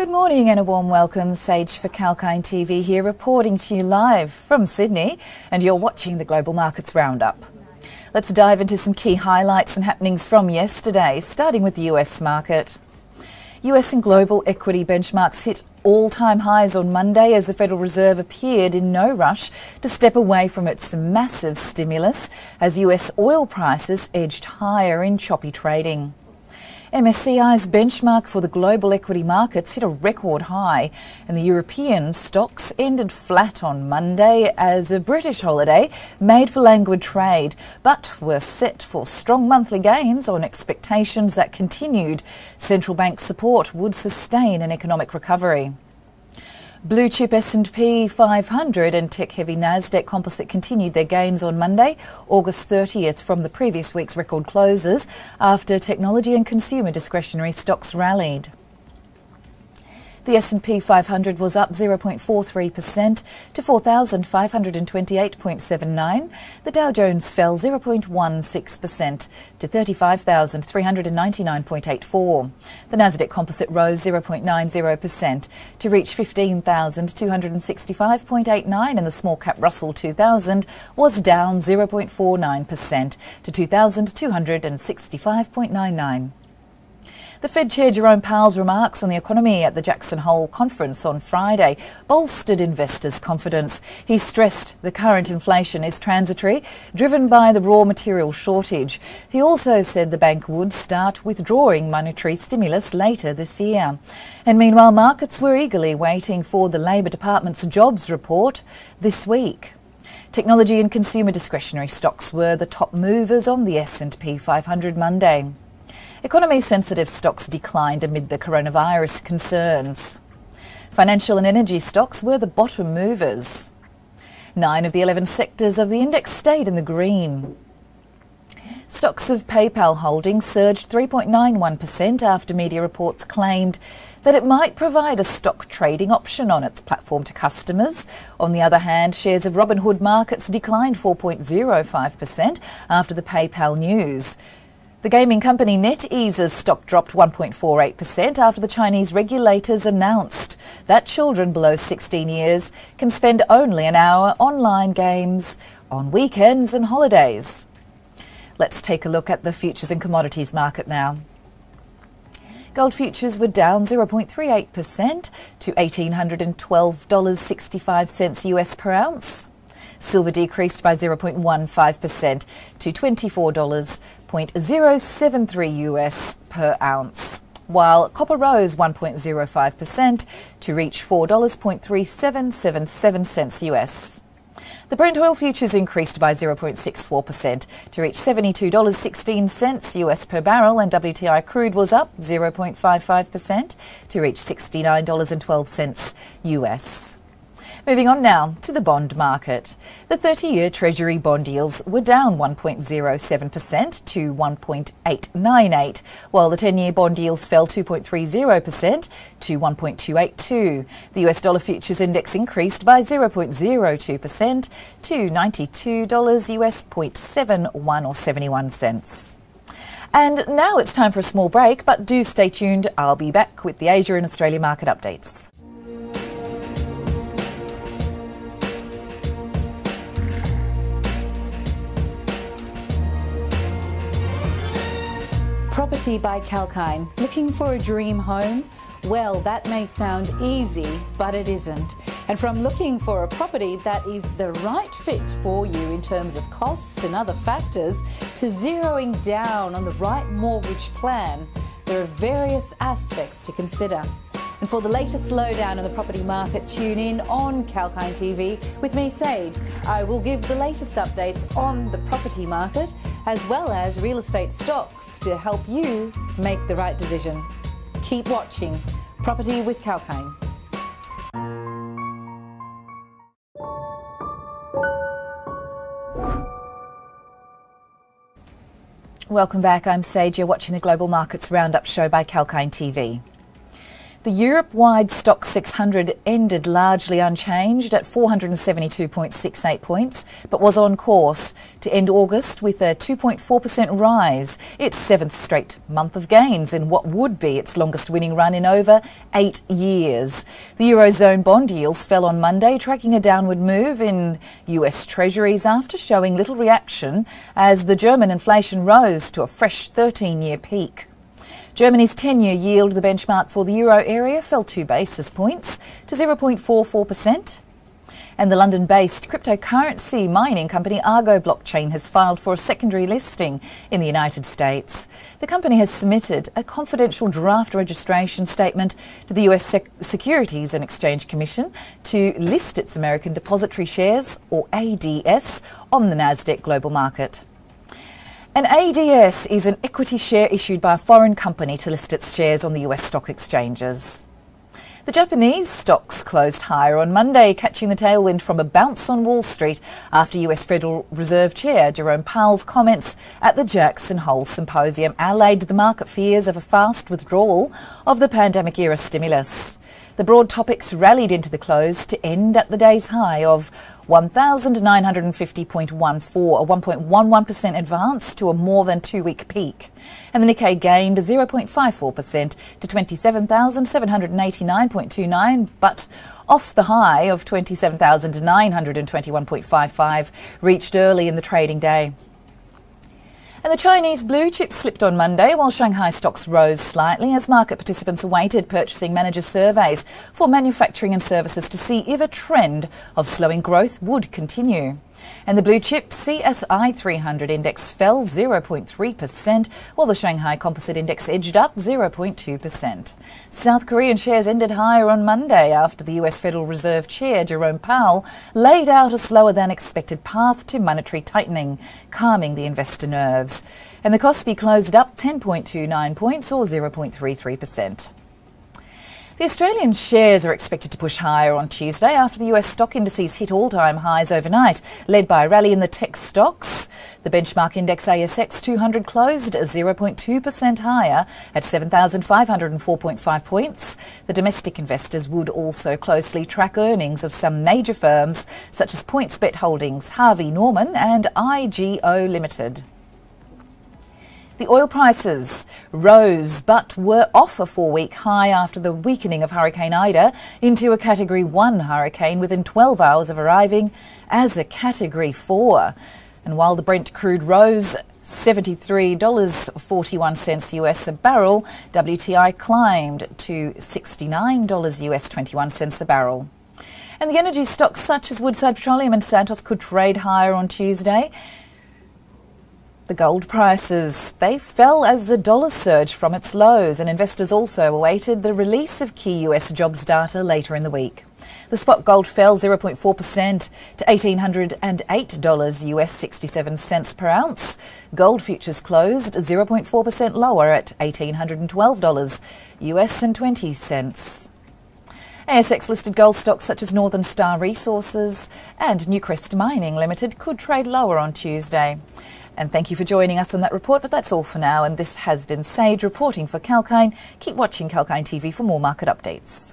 Good morning and a warm welcome. Sage for Kalkine TV here, reporting to you live from Sydney, and you're watching the Global Markets Roundup. Let's dive into some key highlights and happenings from yesterday, starting with the US market. US and global equity benchmarks hit all time highs on Monday as the Federal Reserve appeared in no rush to step away from its massive stimulus as US oil prices edged higher in choppy trading. MSCI's benchmark for the global equity markets hit a record high, and the European stocks ended flat on Monday as a British holiday made for languid trade, but were set for strong monthly gains on expectations that continued central bank support would sustain an economic recovery. Blue chip S&P 500 and tech-heavy Nasdaq Composite continued their gains on Monday, August 30th, from the previous week's record closes after technology and consumer discretionary stocks rallied. The S&P 500 was up 0.43% to 4,528.79. The Dow Jones fell 0.16% to 35,399.84. The Nasdaq Composite rose 0.90% to reach 15,265.89 and the small cap Russell 2000 was down 0.49% to 2,265.99. The Fed Chair Jerome Powell's remarks on the economy at the Jackson Hole conference on Friday bolstered investors' confidence. He stressed the current inflation is transitory, driven by the raw material shortage. He also said the bank would start withdrawing monetary stimulus later this year. And meanwhile, markets were eagerly waiting for the Labor Department's jobs report this week. Technology and consumer discretionary stocks were the top movers on the S&P 500 Monday. Economy sensitive stocks declined amid the coronavirus concerns. Financial and energy stocks were the bottom movers. Nine of the 11 sectors of the index stayed in the green. Stocks of PayPal Holdings surged 3.91% after media reports claimed that it might provide a stock trading option on its platform to customers. On the other hand, shares of Robinhood Markets declined 4.05% after the PayPal news. The gaming company NetEase's stock dropped 1.48% after the Chinese regulators announced that children below 16 years can spend only an hour online games on weekends and holidays. Let's take a look at the futures and commodities market now. Gold futures were down 0.38% to $1,812.65 US per ounce. Silver decreased by 0.15% to $24.073 US per ounce, while copper rose 1.05% to reach $4.3777 US. The Brent oil futures increased by 0.64% to reach $72.16 US per barrel, and WTI crude was up 0.55% to reach $69.12 US. Moving on now to the bond market. The 30 year Treasury bond yields were down 1.07% to 1.898, while the 10 year bond yields fell 2.30% to 1.282. The US dollar futures index increased by 0.02% to $92 US 0.71 or 71 cents. And now it's time for a small break, but do stay tuned. I'll be back with the Asia and Australia market updates. Property by Kalkine. Looking for a dream home? Well, that may sound easy, but it isn't. And from looking for a property that is the right fit for you in terms of cost and other factors, to zeroing down on the right mortgage plan, there are various aspects to consider. And for the latest slowdown in the property market, tune in on Kalkine TV with me, Sage. I will give the latest updates on the property market as well as real estate stocks to help you make the right decision. Keep watching Property with Kalkine. Welcome back. I'm Sage. You're watching the Global Markets Roundup show by Kalkine TV. The Europe wide Stoxx 600 ended largely unchanged at 472.68 points, but was on course to end August with a 2.4% rise, its seventh straight month of gains in what would be its longest winning run in over eight years. The Eurozone bond yields fell on Monday, tracking a downward move in US Treasuries after showing little reaction as the German inflation rose to a fresh 13 year peak. Germany's 10 year yield, the benchmark for the euro area, fell two basis points to 0.44%. And the London based cryptocurrency mining company Argo Blockchain has filed for a secondary listing in the United States. The company has submitted a confidential draft registration statement to the US Sec- Securities and Exchange Commission to list its American Depository Shares, or ADS, on the NASDAQ global market. An ADS is an equity share issued by a foreign company to list its shares on the US stock exchanges. The Japanese stocks closed higher on Monday, catching the tailwind from a bounce on Wall Street after US Federal Reserve Chair Jerome Powell's comments at the Jackson Hole Symposium allayed the market fears of a fast withdrawal of the pandemic era stimulus. The broad Topix rallied into the close to end at the day's high of 1,950.14, a 1.11% advance to a more than two week peak. And the Nikkei gained 0.54% to 27,789.29, but off the high of 27,921.55 reached early in the trading day. And the Chinese blue chip slipped on Monday while Shanghai stocks rose slightly as market participants awaited purchasing manager surveys for manufacturing and services to see if a trend of slowing growth would continue. And the blue chip CSI 300 index fell 0.3%, while the Shanghai Composite Index edged up 0.2%. South Korean shares ended higher on Monday after the US Federal Reserve Chair Jerome Powell laid out a slower than expected path to monetary tightening, calming the investor nerves. And the Kospi closed up 10.29 points or 0.33%. The Australian shares are expected to push higher on Tuesday after the US stock indices hit all time highs overnight, led by a rally in the tech stocks. The benchmark index ASX 200 closed 0.2% higher at 7,504.5 points. The domestic investors would also closely track earnings of some major firms such as PointsBet Holdings, Harvey Norman, and IGO Limited. The oil prices rose but were off a four week high after the weakening of Hurricane Ida into a Category 1 hurricane within 12 hours of arriving as a Category 4. And while the Brent crude rose $73.41 US a barrel, WTI climbed to $69 US 21 cents a barrel. And the energy stocks such as Woodside Petroleum and Santos could trade higher on Tuesday. The gold prices, they fell as the dollar surged from its lows and investors also awaited the release of key US jobs data later in the week. The spot gold fell 0.4% to $1,808 US 67 cents per ounce. Gold futures closed 0.4% lower at $1,812 US and 20 cents. ASX listed gold stocks such as Northern Star Resources and Newcrest Mining Limited could trade lower on Tuesday. And thank you for joining us on that report. But that's all for now. And this has been Sage reporting for Kalkine. Keep watching Kalkine TV for more market updates.